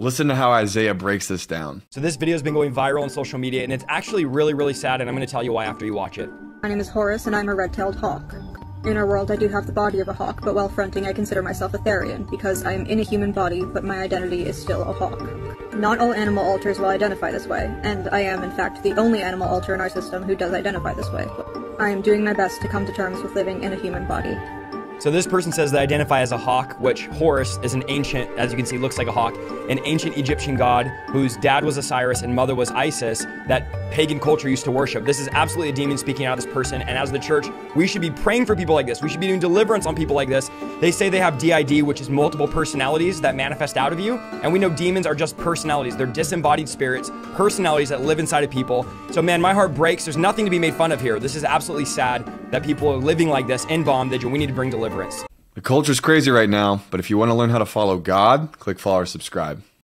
Listen to how Isaiah breaks this down. So this video has been going viral on social media, and it's actually really, really sad, and I'm going to tell you why after you watch it. My name is Horus and I'm a red-tailed hawk. In our world, I do have the body of a hawk, but while fronting, I consider myself a Therian, because I am in a human body, but my identity is still a hawk. Not all animal alters will identify this way, and I am, in fact, the only animal alter in our system who does identify this way. I am doing my best to come to terms with living in a human body. So this person says they identify as a hawk, which Horus is an ancient, as you can see, looks like a hawk, an ancient Egyptian god whose dad was Osiris and mother was Isis that pagan culture used to worship. This is absolutely a demon speaking out of this person, and as the church, we should be praying for people like this. We should be doing deliverance on people like this. They say they have DID, which is multiple personalities that manifest out of you, and we know demons are just personalities. They're disembodied spirits, personalities that live inside of people. So man, my heart breaks. There's nothing to be made fun of here. This is absolutely sad that people are living like this in bondage, and we need to bring deliverance. The culture's crazy right now, but if you want to learn how to follow God, click follow or subscribe.